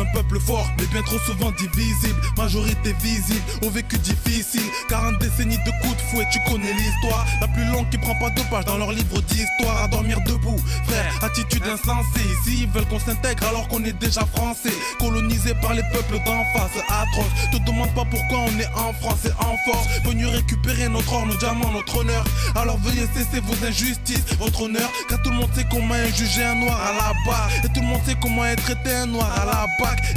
peuple fort, mais bien trop souvent divisible. Majorité visible, au vécu difficile. 40 décennies de coups de fouet, tu connais l'histoire. La plus longue qui prend pas deux pages dans leur livre d'histoire. À dormir debout, frère, attitude insensée. Ici, ils veulent qu'on s'intègre alors qu'on est déjà français. Colonisé par les peuples d'en face, atroce. Te demande pas pourquoi on est en France et en force. Venu récupérer notre or, nos diamants, notre honneur. Alors veuillez cesser vos injustices, votre honneur. Car tout le monde sait comment est jugé un noir à la barre. Et tout le monde sait comment est traité un noir à la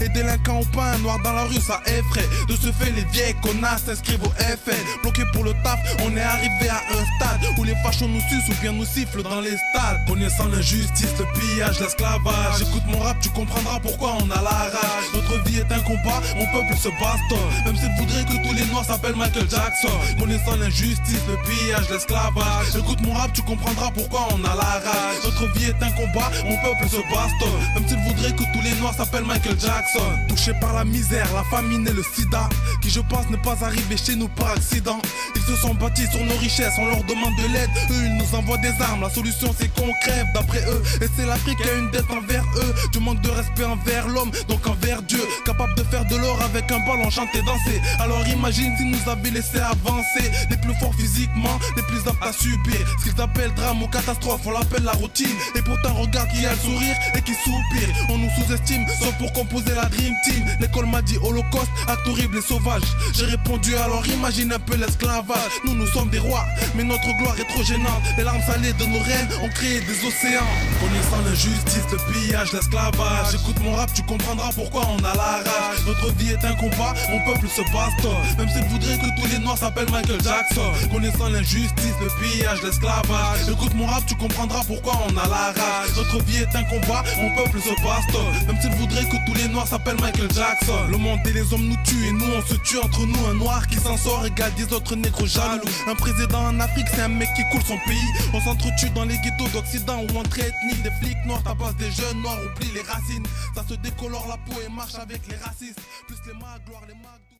Et délinquant ou pas, un noir dans la rue, ça effraie. De ce fait, les vieilles connasses s'inscrivent au FN. Bloqués pour le taf, on est arrivé à un stade où les fachos nous sucent ou bien nous sifflent dans les stades. Connaissant l'injustice, le pillage, l'esclavage. Écoute mon rap, tu comprendras pourquoi on a la rage. Notre vie est un combat, mon peuple se bastonne. Même s'il voudrait que tous les noirs s'appellent Michael Jackson. Connaissant l'injustice, le pillage, l'esclavage. Écoute mon rap, tu comprendras pourquoi on a la rage. Notre vie est un combat, mon peuple se bastonne. Même s'il voudrait que tous les noirs s'appellent Michael Jackson. Touché par la misère, la famine et le sida. Qui je pense ne pas arriver chez nous par accident. Ils se sont bâtis sur nos richesses, on leur demande de l'aide. Eux, ils nous envoient des armes. La solution, c'est qu'on crève d'après eux. Et c'est l'Afrique qui a une dette envers eux. Du manque de respect envers l'homme, donc envers Dieu. Capable de faire de l'or avec un ballon, chanter, danser. Alors imagine s'ils nous avaient laissé avancer. Les plus forts physiquement, les plus aptes à subir. Ce qu'ils appellent drame ou catastrophe, on l'appelle la routine. Et pourtant, regarde qui a le sourire et qui soupire. On nous sous-estime, sauf pour composer la Dream Team. L'école m'a dit holocauste, acte horrible et sauvage. J'ai répondu alors imagine un peu l'esclavage. Nous, nous sommes des rois, mais notre gloire est trop gênante. Les larmes salées de nos reines ont créé des océans. Connaissant l'injustice, le pillage, l'esclavage. Écoute mon rap, tu comprendras pourquoi on a la rage. Notre vie est un combat, mon peuple se bastonne. Même s'il voudrait que tous les noirs s'appellent Michael Jackson. Connaissant l'injustice, le pillage, l'esclavage. Écoute mon rap, tu comprendras pourquoi on a la rage. Notre vie est un combat, mon peuple se bastonne. Même s'il voudrait que tous les noirs s'appellent Michael Jackson. Le monde et les hommes nous tuent et nous on se tue entre nous. Un noir qui s'en sort égale des autres négros jaloux. Un président en Afrique, c'est un mec qui coule son pays. On s'entretue dans les ghettos d'Occident ou entre ethniques. Des flics noirs tabassent des jeunes noirs, oublie les racines. Ça se décolore la peau et marche avec les racistes. Plus les mags, gloire les mags.